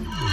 Yeah.